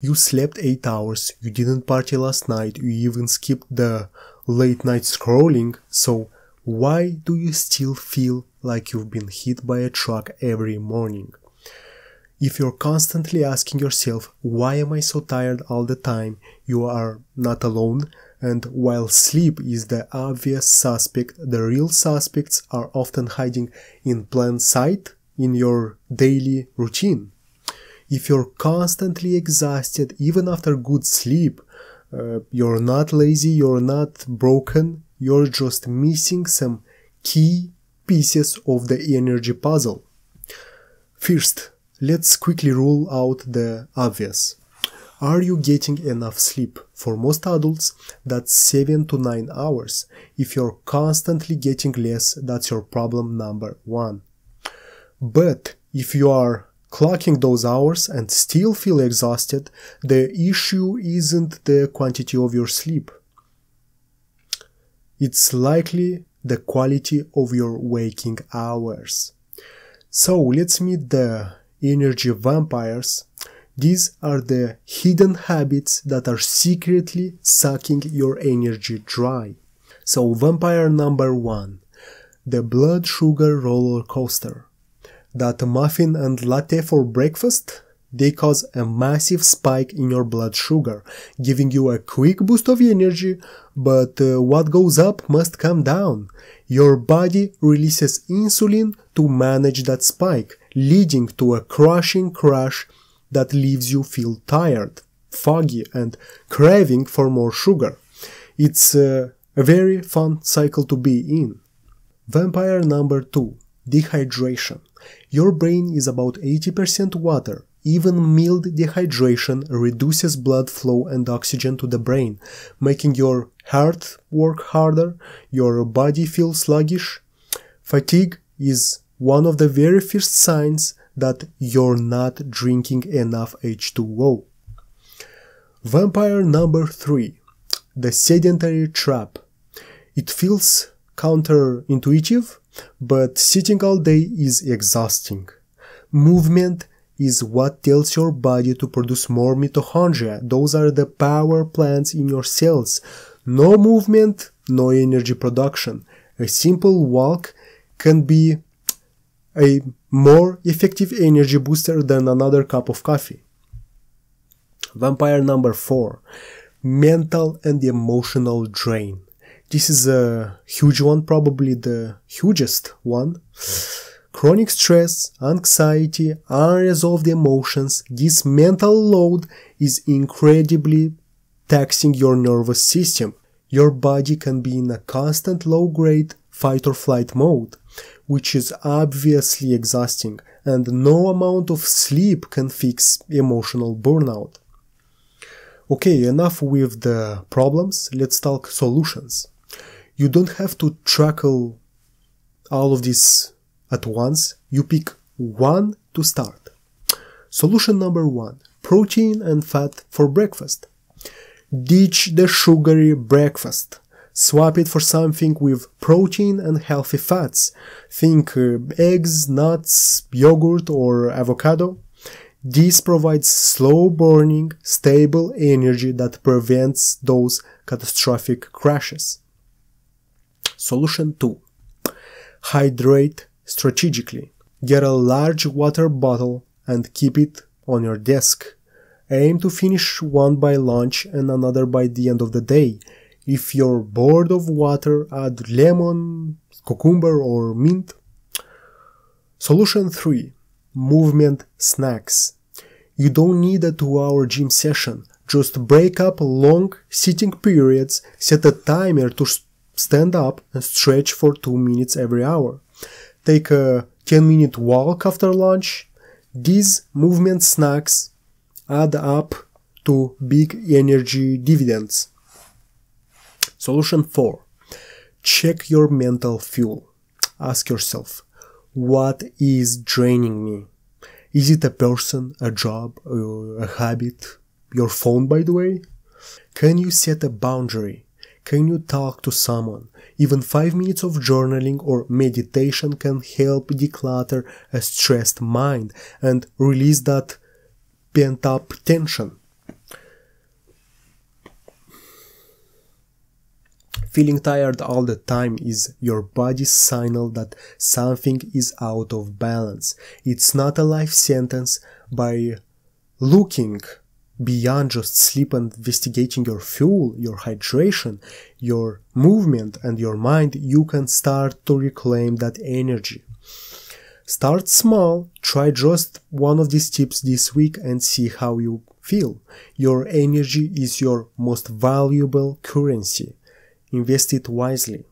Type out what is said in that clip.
You slept 8 hours, you didn't party last night, you even skipped the late night scrolling, so why do you still feel like you've been hit by a truck every morning? If you're constantly asking yourself, why am I so tired all the time, you are not alone, and while sleep is the obvious suspect, the real suspects are often hiding in plain sight in your daily routine. If you're constantly exhausted even after good sleep, uh, you're not lazy, you're not broken, you're just missing some key pieces of the energy puzzle. First, let's quickly rule out the obvious. Are you getting enough sleep? For most adults, that's 7 to 9 hours. If you're constantly getting less, that's your problem number 1. But if you are clocking those hours and still feel exhausted, the issue isn't the quantity of your sleep. It's likely the quality of your waking hours. So let's meet the energy vampires. These are the hidden habits that are secretly sucking your energy dry. So vampire number one, the blood sugar roller coaster that muffin and latte for breakfast, they cause a massive spike in your blood sugar, giving you a quick boost of energy, but uh, what goes up must come down. Your body releases insulin to manage that spike, leading to a crushing crash that leaves you feel tired, foggy, and craving for more sugar. It's uh, a very fun cycle to be in. Vampire number 2 Dehydration. Your brain is about 80% water. Even mild dehydration reduces blood flow and oxygen to the brain, making your heart work harder, your body feel sluggish. Fatigue is one of the very first signs that you're not drinking enough H2O. Vampire number 3 The sedentary trap. It feels counterintuitive, but sitting all day is exhausting. Movement is what tells your body to produce more mitochondria. Those are the power plants in your cells. No movement, no energy production. A simple walk can be a more effective energy booster than another cup of coffee. Vampire number 4 Mental and emotional drain. This is a huge one, probably the hugest one. Chronic stress, anxiety, unresolved emotions, this mental load is incredibly taxing your nervous system. Your body can be in a constant low grade fight or flight mode, which is obviously exhausting, and no amount of sleep can fix emotional burnout. Okay, enough with the problems, let's talk solutions you don't have to tackle all of this at once. You pick one to start. Solution number one protein and fat for breakfast. Ditch the sugary breakfast. Swap it for something with protein and healthy fats. Think uh, eggs, nuts, yogurt, or avocado. This provides slow burning, stable energy that prevents those catastrophic crashes. Solution 2. Hydrate strategically. Get a large water bottle and keep it on your desk. Aim to finish one by lunch and another by the end of the day. If you're bored of water, add lemon, cucumber, or mint. Solution 3. Movement snacks. You don't need a 2 hour gym session. Just break up long sitting periods, set a timer to stand up and stretch for 2 minutes every hour. Take a 10 minute walk after lunch. These movement snacks add up to big energy dividends. Solution 4. Check your mental fuel. Ask yourself, what is draining me? Is it a person, a job, a habit, your phone by the way? Can you set a boundary? Can you talk to someone? Even 5 minutes of journaling or meditation can help declutter a stressed mind and release that pent up tension. Feeling tired all the time is your body's signal that something is out of balance. It's not a life sentence by looking beyond just sleep and investigating your fuel, your hydration, your movement, and your mind, you can start to reclaim that energy. Start small, try just one of these tips this week and see how you feel. Your energy is your most valuable currency invest it wisely.